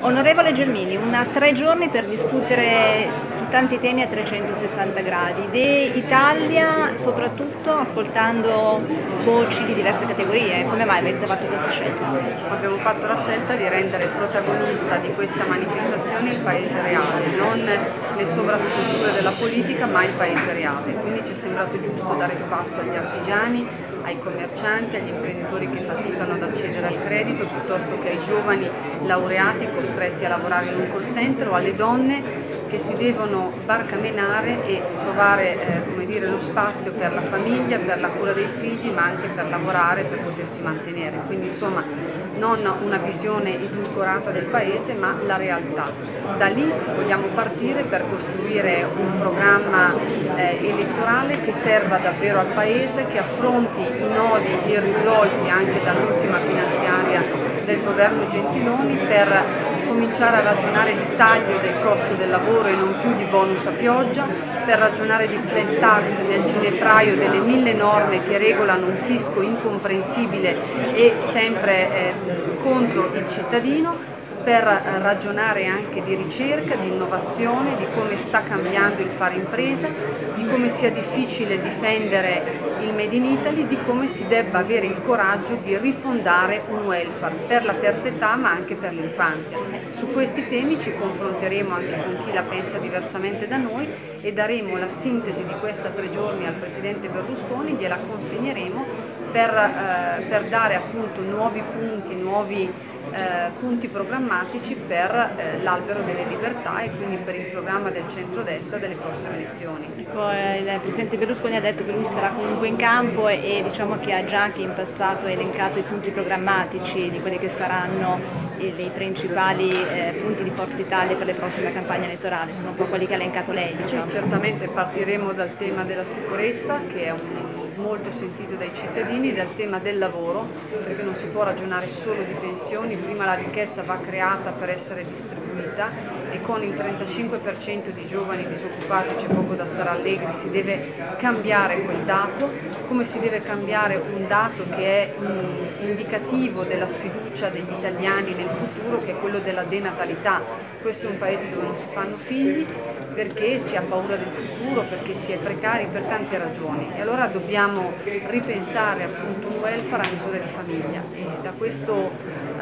Onorevole Gelmini, una tre giorni per discutere su tanti temi a 360 gradi. De Italia, soprattutto ascoltando voci di diverse categorie. Come mai avete fatto questa scelta? Abbiamo fatto la scelta di rendere protagonista di questa manifestazione il paese reale, non le sovrastrutture della politica, ma il paese reale. Quindi ci è sembrato giusto dare spazio agli artigiani, ai commercianti, agli imprenditori che faticano ad accedere al credito, piuttosto che ai giovani laureati costretti a lavorare in un call center o alle donne che si devono barcamenare e trovare eh, dire, lo spazio per la famiglia, per la cura dei figli, ma anche per lavorare, per potersi mantenere. Quindi insomma non una visione edulcorata del paese, ma la realtà. Da lì vogliamo partire per costruire un programma eh, elettorale che serva davvero al paese, che affronti i nodi irrisolti anche dall'ultima finanziaria del governo Gentiloni per cominciare a ragionare di taglio del costo del lavoro e non più di bonus a pioggia, per ragionare di flat tax nel ginepraio delle mille norme che regolano un fisco incomprensibile e sempre eh, contro il cittadino per ragionare anche di ricerca, di innovazione, di come sta cambiando il fare impresa, di come sia difficile difendere il Made in Italy, di come si debba avere il coraggio di rifondare un welfare per la terza età ma anche per l'infanzia. Su questi temi ci confronteremo anche con chi la pensa diversamente da noi e daremo la sintesi di questa tre giorni al Presidente Berlusconi, gliela consegneremo per, eh, per dare appunto nuovi punti, nuovi eh, punti programmatici per eh, l'albero delle libertà e quindi per il programma del centrodestra delle prossime elezioni. Ecco, eh, il Presidente Berlusconi ha detto che lui sarà comunque in campo e, e diciamo che ha già anche in passato elencato i punti programmatici di quelli che saranno i, i principali eh, punti di Forza Italia per le prossime campagne elettorali, sono un po' quelli che ha elencato lei. Diciamo. Sì, certamente partiremo dal tema della sicurezza che è un molto sentito dai cittadini, dal tema del lavoro, perché non si può ragionare solo di pensioni, prima la ricchezza va creata per essere distribuita e con il 35% di giovani disoccupati c'è poco da stare allegri, si deve cambiare quel dato, come si deve cambiare un dato che è indicativo della sfiducia degli italiani nel futuro, che è quello della denatalità. Questo è un paese dove non si fanno figli perché si ha paura del futuro, perché si è precari per tante ragioni e allora dobbiamo ripensare appunto un welfare a misura di famiglia e da, questo,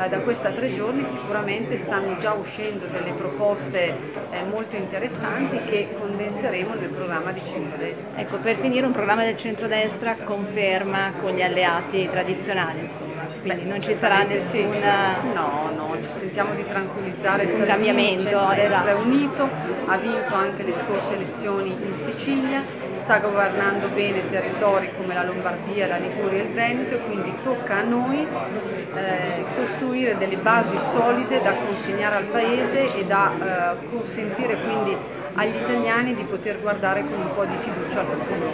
eh, da questa tre giorni sicuramente stanno già uscendo delle proposte eh, molto interessanti che condenseremo nel programma di centrodestra. Ecco, per finire un programma del centrodestra conferma con gli alleati tradizionali, insomma, quindi Beh, non ci sarà nessun... Sì. No, no, ci sentiamo di tranquillizzare, il cambiamento, il centrodestra esatto. è unito, ha vinto anche le scorse elezioni in Sicilia, sta governando bene territori come la Lombardia, la Liguria e il Veneto, quindi tocca a noi eh, costruire delle basi solide da consegnare al Paese e da eh, consentire quindi agli italiani di poter guardare con un po' di fiducia al futuro.